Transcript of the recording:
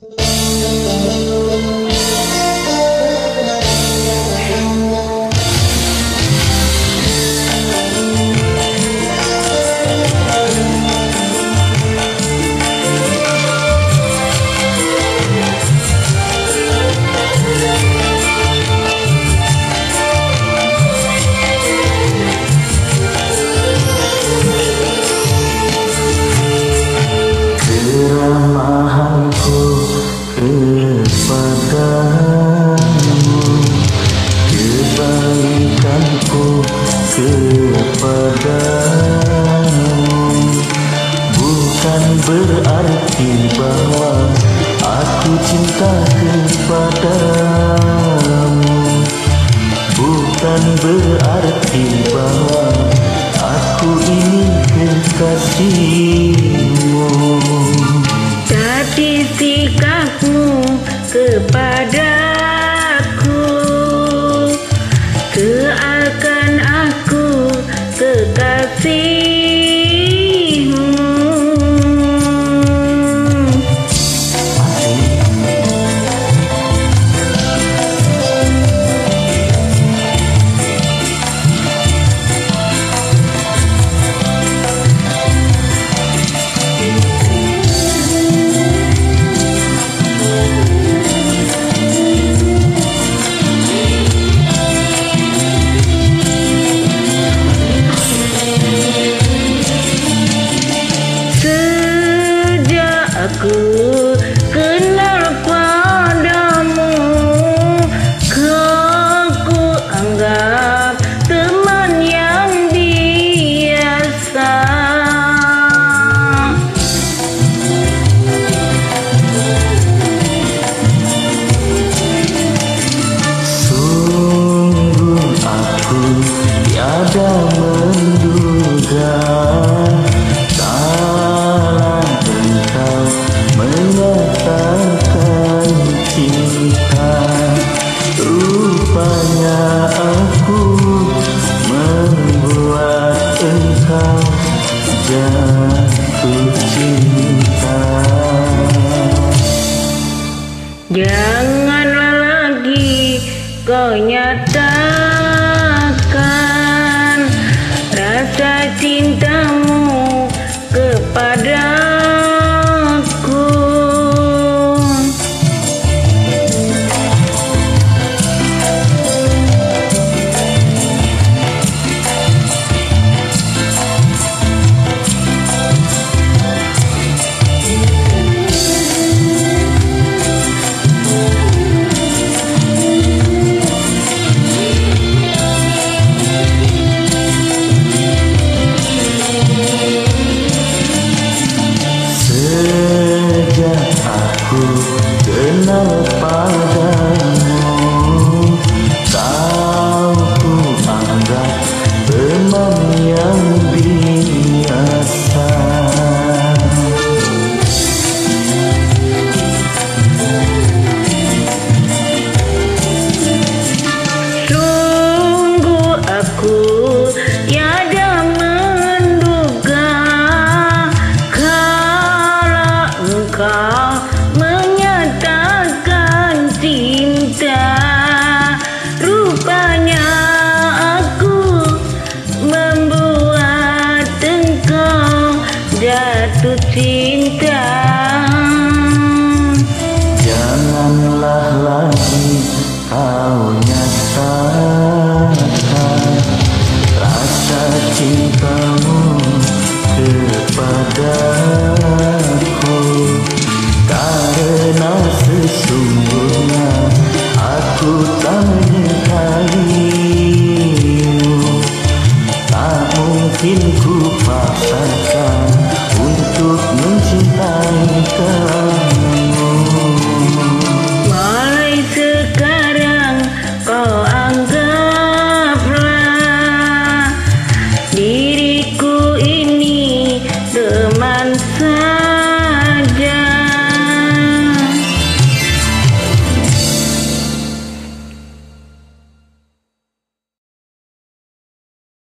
Yeah. kepadamu. Bukan berarti bahwa aku cinta kepadamu. Bukan berarti bahwa ku kenal padamu. Kau anggap teman yang biasa. Sungguh aku tiada Janganlah lagi kau nyatakan rasa cintamu kepada Janganlah lagi kau nyasar